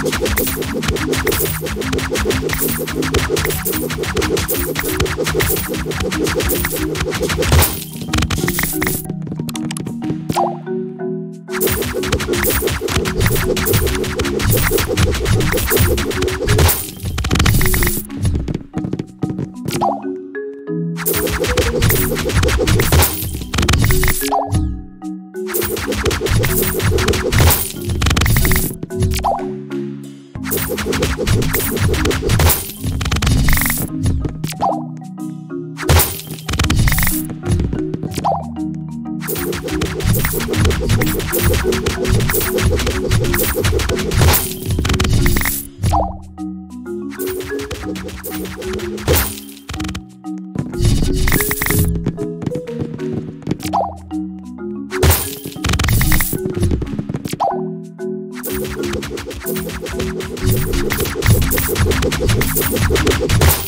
thank you どこ?ハハハハハ!